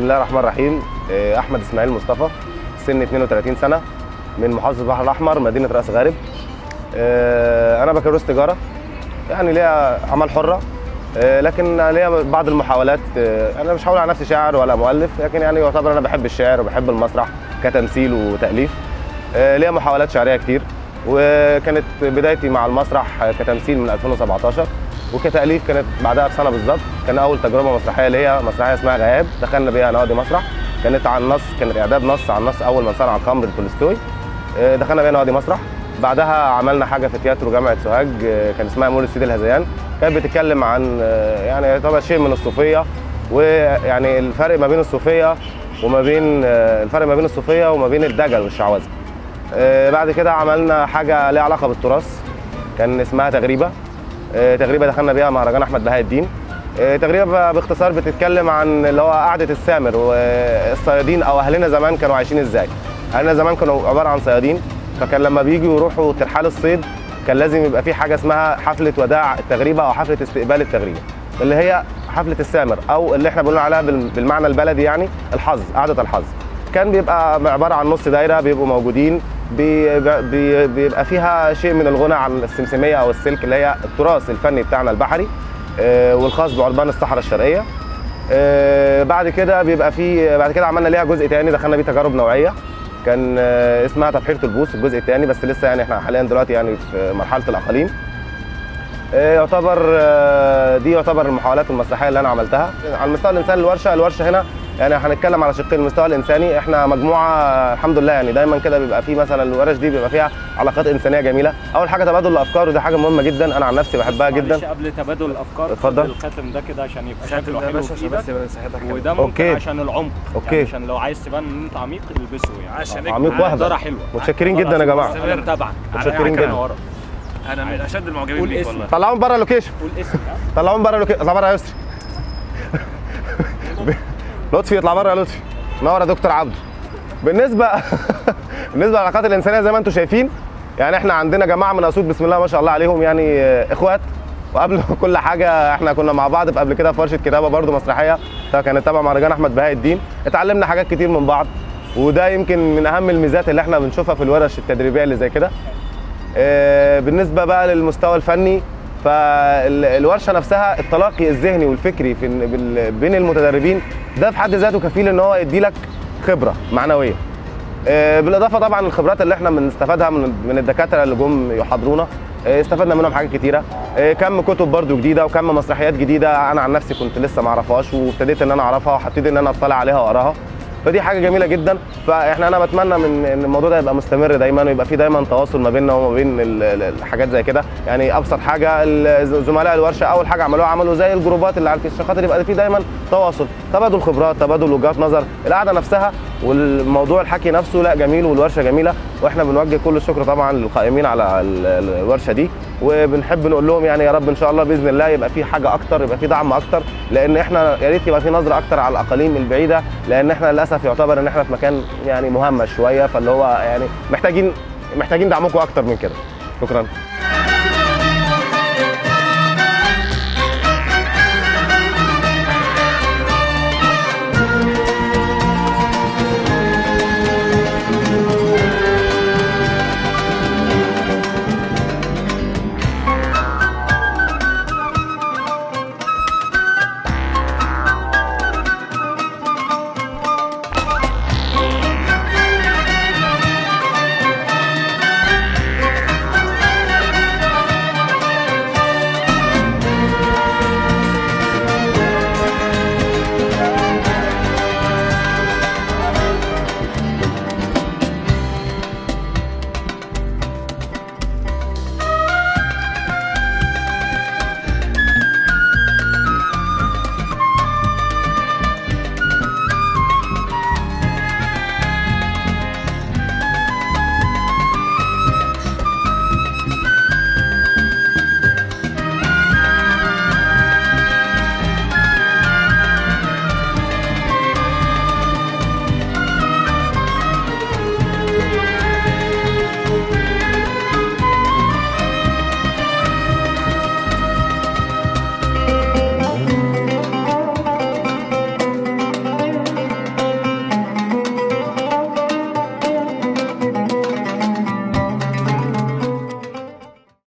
الله الرحمن الرحيم. آه، أحمد إسماعيل مصطفى سن 32 سنة من محافظة البحر الأحمر مدينة رأس غارب. آه، أنا بكالوريوس تجارة يعني ليا أعمال حرة آه، لكن ليا بعض المحاولات أنا مش هقول على نفسي شاعر ولا مؤلف لكن يعني يعتبر أنا بحب الشعر وبحب المسرح كتمثيل وتأليف. ليا محاولات شعرية كتير وكانت بدايتي مع المسرح كتمثيل من 2017 وكتأليف كانت بعدها بسنة بالظبط. كان أول تجربة مسرحية ليا مسرحية اسمها غياب دخلنا بيها نوادي مسرح. كانت عن نص كانت اعداد نص عن نص أول من صنع الخمر لتولستوي آه، دخلنا بيها نوادي مسرح. بعدها عملنا حاجة في تياترو جامعه سوهاج آه، كان اسمها مول السيد الهذيان كانت بتتكلم عن آه، يعني يعتبر شيء من الصوفية. ويعني الفرق ما بين الصوفية وما بين الفرق ما بين الصوفية وما بين الدجل والشعوذة. بعد كده عملنا حاجة ليها علاقة بالتراث. كان اسمها تغريبة. تغريبه دخلنا بيها مهرجان أحمد بهاء الدين. آه، تغريبه باختصار بتتكلم عن اللي هو قعدة السامر والصيادين أو أهلنا زمان كانوا عايشين إزاي. أهلنا زمان كانوا عبارة عن صيادين فكان لما بيجوا يروحوا ترحال الصيد كان لازم يبقى في حاجة اسمها حفلة وداع التغريبة أو حفلة استقبال التغريبة اللي هي حفلة السامر أو اللي إحنا بنقول عليها بال- بالمعنى البلدي يعني الحظ قعدة الحظ. كان بيبقى عبارة عن نص دايرة بيبقوا موجودين بيبقى فيها شيء من الغنى عن السمسمية أو السلك اللي هي التراث الفني بتاعنا البحري آه، والخاص بعربان الصحراء الشرقية. آه، بعد كده بيبقى في بعد كده عملنا ليها جزء تاني دخلنا بيه تجارب نوعية. كان آه، اسمها تبحيرة البوس الجزء الثاني بس لسه يعني إحنا حاليا دلوقتي يعني في مرحلة الاقاليم يعتبر دي يعتبر المحاولات المسرحية اللي أنا عملتها. على المستوى الانساني الورشة الورشة هنا يعني هنتكلم على شقين المستوى الإنساني إحنا مجموعة الحمد لله يعني دايما كده بيبقى في مثلا الورش دي بيبقى فيها علاقات إنسانية جميلة أول حاجة تبادل الأفكار ودي حاجة مهمة جدا أنا عن نفسي بحبها جدا قبل تبادل الأفكار اتفضل. الخاتم ده كده عشان يبقى شكله حلو في عشان بس إيدك. وده ممكن okay. عشان العمق okay. يعني عشان لو عايز تبان إن أنت عميق البسه يعني عشان. عميق. نضاره حلوة متشكرين جدا يا متابعك متشكرين جدا. أنا من أشد المعجبين بيك. والله طلعوهم بره ال location قول اسم؟ طلعوهم بره اللوكيشن بره يا يسري لطفي اطلع بره يا لطفي. نور يا دكتور عبده. بالنسبة بالنسبة للعلاقات الإنسانية زي ما أنتم شايفين يعني إحنا عندنا جماعة من أسود بسم الله ما شاء الله عليهم يعني إخوات. وقبل كل حاجة إحنا كنا مع بعض قبل كده في ورشة كتابة برضو مسرحية. كانت تبع مهرجان أحمد بهاء الدين. اتعلمنا حاجات كتير من بعض. وده يمكن من أهم الميزات اللي إحنا بنشوفها في الورش التدريبية اللي زي كده. آه، بالنسبة بقى للمستوى الفني فالورشة نفسها التلاقي الذهني والفكري في بين المتدربين ده في حد ذاته كفيل إن هو يدي لك خبرة معنوية. آه، بالإضافة طبعا الخبرات اللي إحنا بنستفادها من من الدكاترة اللي جم يحاضرونا آه، استفدنا منهم حاجات كتيرة. آه، كم كتب برضو جديدة وكم مسرحيات جديدة أنا عن نفسي كنت لسه ما أعرفهاش وابتديت إن أنا أعرفها وحبيت إن أنا أطلع عليها وأقراها. فدي حاجة جميلة جدا. فإحنا أنا بتمنى من إن الموضوع ده يبقى مستمر دايما ويبقى في دايما تواصل ما بيننا وما بين ال- ال- الحاجات زي كده. يعني أبسط حاجة زملاء الورشة أول حاجة عملوها عملوا زي الجروبات اللي على الفيس عشان خاطر يبقى في دايما تواصل. تبادل خبرات تبادل وجهات نظر القعدة نفسها والموضوع الحكي نفسه لا جميل والورشة جميلة وإحنا بنوجه كل الشكر طبعا للقائمين على ال- ال- الورشة دي وبنحب نقول لهم يعني يا رب إن شاء الله بإذن الله يبقى في حاجة أكتر يبقى في دعم أكتر لأن إحنا يا ريت يبقى في نظرة أكتر على الأقاليم البعيدة لأن إحنا للأسف يعتبر إن إحنا في مكان يعني مهمش شوية فاللي هو يعني محتاجين محتاجين دعمكم أكتر من كده. شكرا.